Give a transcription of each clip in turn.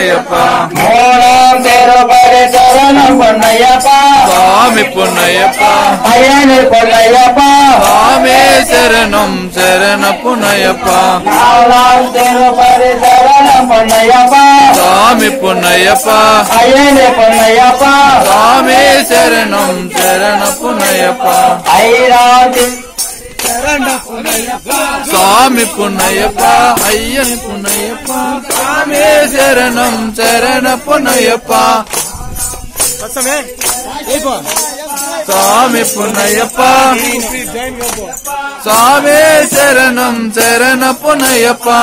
பொன்னையப்பா மூலம் திருப்பதி சரணம் பொன்னையப்பா சுவாமி பொன்னையப்பா ஐயனே பொன்னையப்பா சுவாமி சரணம் சரண பொன்னையப்பா நாலாம் திருப்பதி சரணம் பொன்னையப்பா சுவாமி பொன்னையப்பா ஐயனே பொன்னையப்பா சுவாமி சரணம் சரண பொன்னையப்பா ஐராதி சுவாமி பொன்னையப்பா ஐயன் பொன்னையப்பா சுவாமி சரணம் சரண பொன்னையப்பா சுவாமி பொன்னையப்பா சுவாமி சரணம் சரண பொன்னையப்பா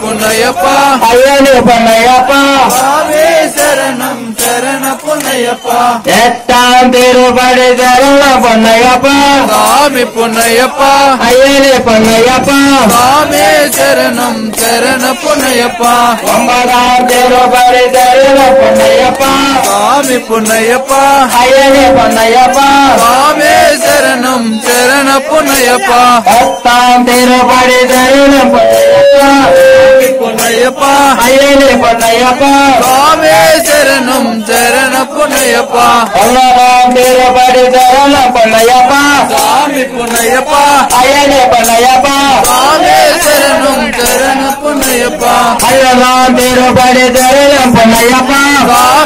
பொன்னையப்பா ஐயனே பொன்னையப்பா சுவாமி சரணம் சரண பொன்னையப்பா. எட்டாம் திருப்பதி சரணம் பொன்னையப்பா. சுவாமி பொன்னையப்பா ஐயனே பொன்னையப்பா சுவாமி சரணம் சரண பொன்னையப்பா. ஒன்பதாம் திருப்பதி சரணம் பொன்னையப்பா. சுவாமி பொன்னையப்பா ஐயனே பொன்னையப்பா சுவாமி சரணம் சரண பொன்னையப்பா பத்தாம் திருப்பதி சரணம் பொன்னையப்பா பொன்னையப்பா ஐயனே பொன்னையப்பா சுவாமி சரணம் சரண பொன்னையப்பா ஒன்பதாம் திருப்பதி சரணம் பொன்னையப்பா சுவாமி பொன்னையப்பா ஐயனே பொன்னையப்பா சுவாமி சரணம் சரண பொன்னையப்பா ஐயனாம் திருப்பதி சரணம் பொன்னையப்பா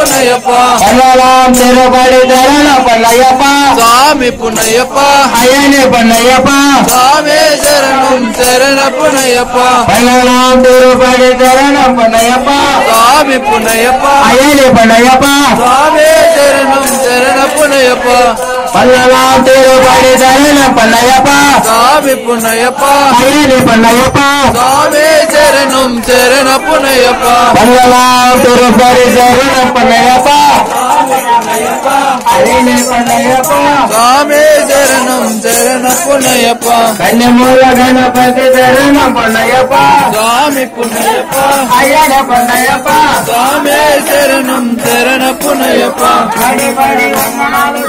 சரண பொன்னையப்பா பதினாலாம் திருப்பதி சரணம் பொன்னையப்பா. சுவாமி பொன்னையப்பா ஐயனே பொன்னையப்பா. சுவாமி சரணம் சரண பொன்னையப்பா பதினாலாம் திருப்பதி சரணம் பொன்னையப்பா. சுவாமி பொன்னையப்பா ஐயனே பொன்னையப்பா. சுவாமி சரணம் சரண பொன்னையப்பா பதினாலாம் திருப்பதி சரணம் பொன்னையப்பா. சுவாமி பொன்னையப்பா ஐயனே பொன்னையப்பா. சுவாமி சரணம் சரண பொன்னையப்பா பதினாலாம் திருப்பதி ஐயனே பொன்னையப்பா சுவாமி சரணம் சரண பொன்னையப்பா கன்னிமூல கணபதி சரணம் பொன்னையப்பா சுவாமி பொன்னையப்பா ஐயனே பொன்னையப்பா சுவாமி சரணம் சரண பொன்னையப்பா அடிபடி ரங்கநாத